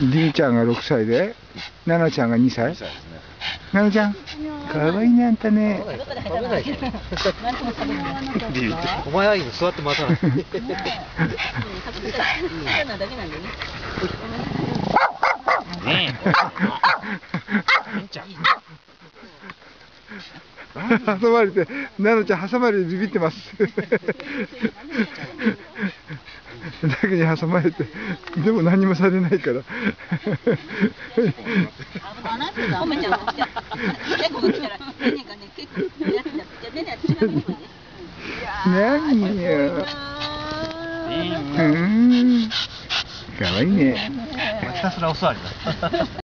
りみちゃんが6歳で、ななちゃんが2歳2歳ですね。ななちゃん、かわいいね、あんたね。食べないから。ビビってお前はいいの座って待たない。挟まれて、ななちゃん挟まれてビビってます。だけに挟まれて、でも何もされないから。何よ。うん。かわいいね。ひたすらお座りだ。